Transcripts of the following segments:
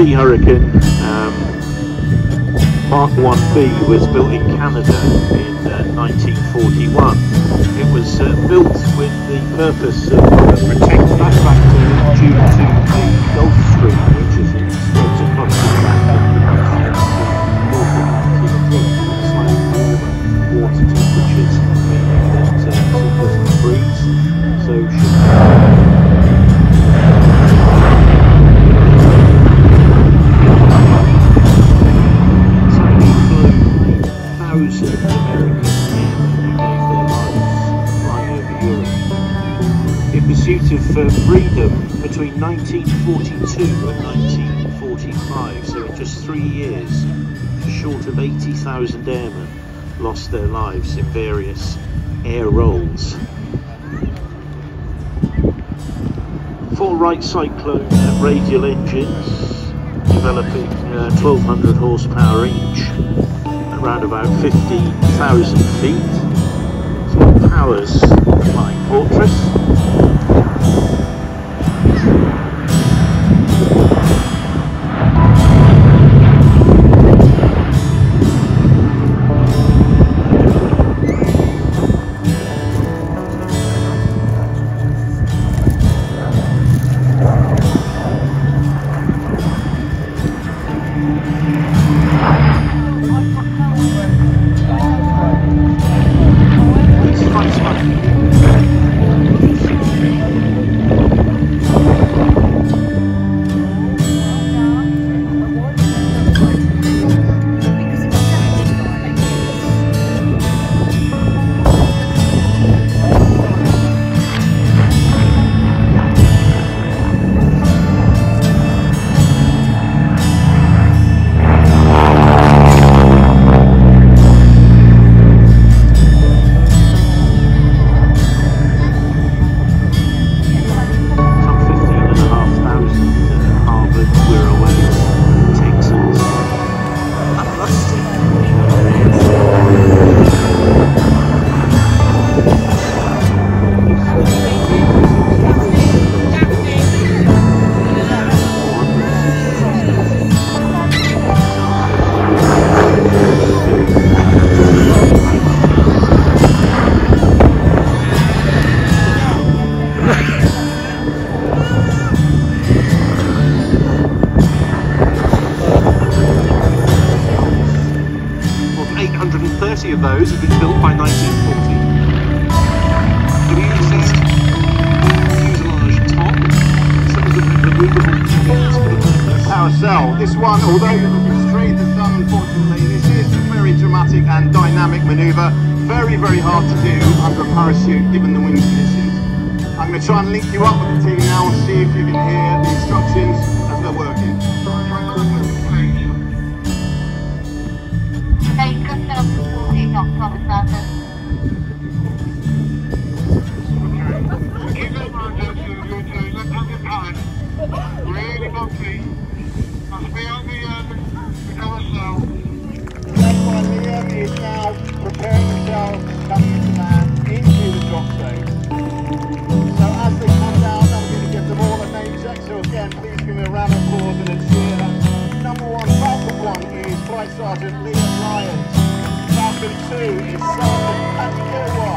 Sea Hurricane um, Mark 1B was built in Canada in uh, 1941. It was uh, built with the purpose of protecting that factor due to the Gulf Stream, which is spreads across the water temperatures, meaning uh. So should between 1942 and 1945, so in just three years, short of 80,000 airmen lost their lives in various air roles. Four Wright Cyclone radial engines developing uh, 1200 horsepower each around about 15,000 feet. What powers Flying Fortress. Very, hard to do under a parachute given the wind conditions. I'm going to try and link you up with the team now and see if you can hear the instructions as they're working. Take yourself to 14 knots on the surface. Keep that mind out to the good news. Let's have your time. Really bumpy. Must be on the, um, the carousel. That's why Liam is now preparing himself number one, Falcon one is Flight Sergeant Liam Lyons. Falcon two is Sergeant Andy Gilroy.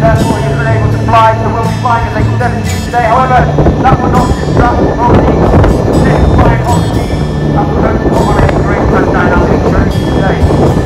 therefore to fly, so we'll be flying today. However, that will not distract from the continued flying the I'm going to show you today.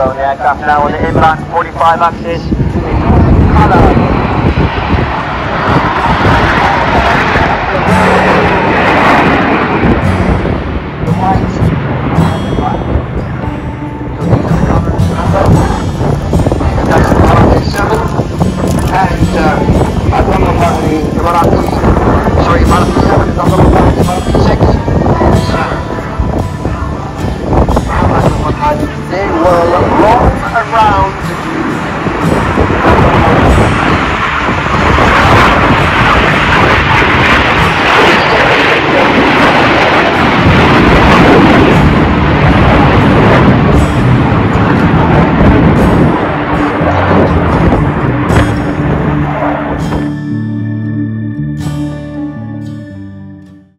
The aircraft now on the inbound 45 axis.